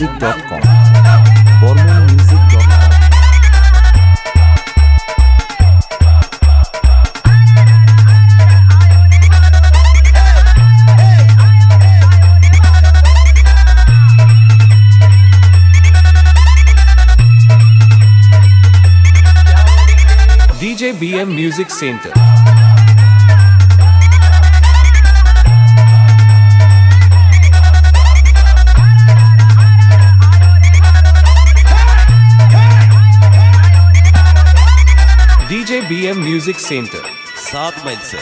bormonmusic.com DJ BM Music Center B M music centre सात मई से।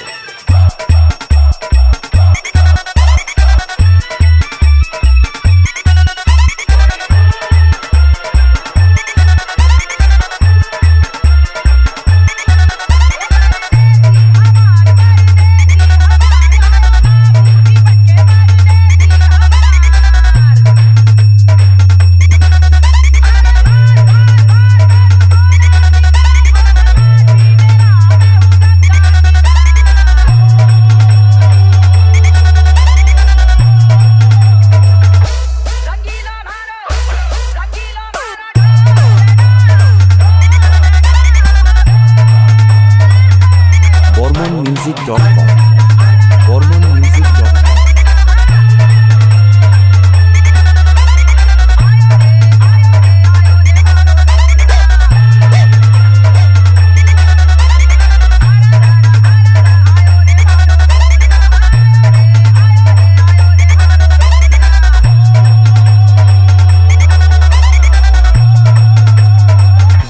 bormonmusic.com bormonmusic.com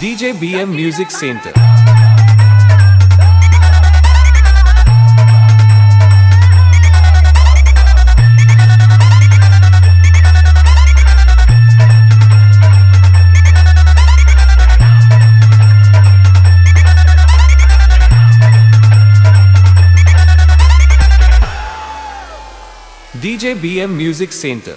DJ BM Music Center. DJ BM Music Center.